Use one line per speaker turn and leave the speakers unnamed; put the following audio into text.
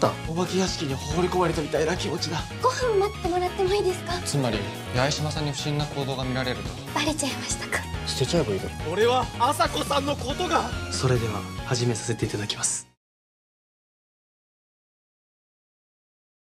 た。お化け屋敷に放り込まれたみたいな気持ちだ
5分待ってもらってもいいですか？
つまり八重島さんに不審な行動が見られると？
バレちゃいましたか。
捨てちゃえばいいだろ。
俺は朝子さんのことが。
それでは始めさせていただきます。